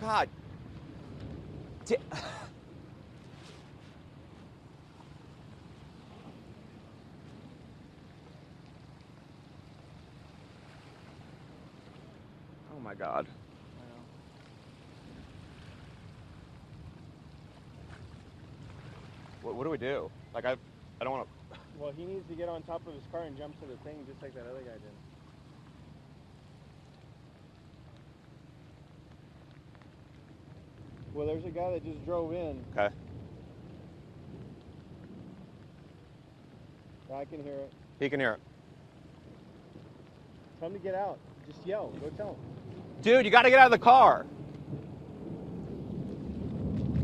God. Di- oh my God. What, what do we do? Like I, I don't want to. Well, he needs to get on top of his car and jump to the thing just like that other guy did. Well, there's a guy that just drove in. Okay. I can hear it. He can hear it. Tell him to get out. Just yell. Go tell him. Dude, you got to get out of the car.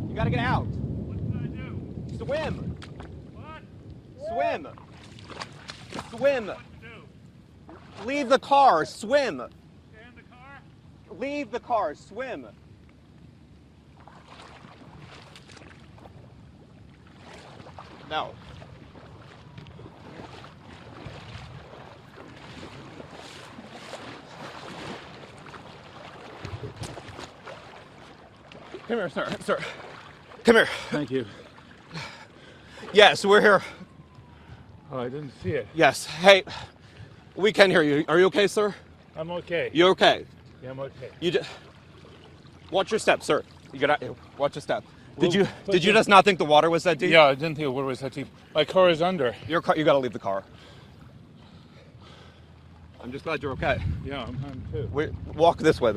You got to get out. What did I do? Swim. What? Swim. Swim. What to do? Leave the car. Swim. Stay in the car? Leave the car. Swim. No. Come here, sir. Sir. Come here. Thank you. Yes, we're here. Oh, I didn't see it. Yes. Hey, we can hear you. Are you okay, sir? I'm okay. You okay? Yeah, I'm okay. You just watch your step, sir. You gotta watch your step. Did you did you just not think the water was that deep? Yeah, I didn't think the water was that deep. My car is under. Your car. You gotta leave the car. I'm just glad you're okay. Yeah, I'm, I'm too. We walk this way.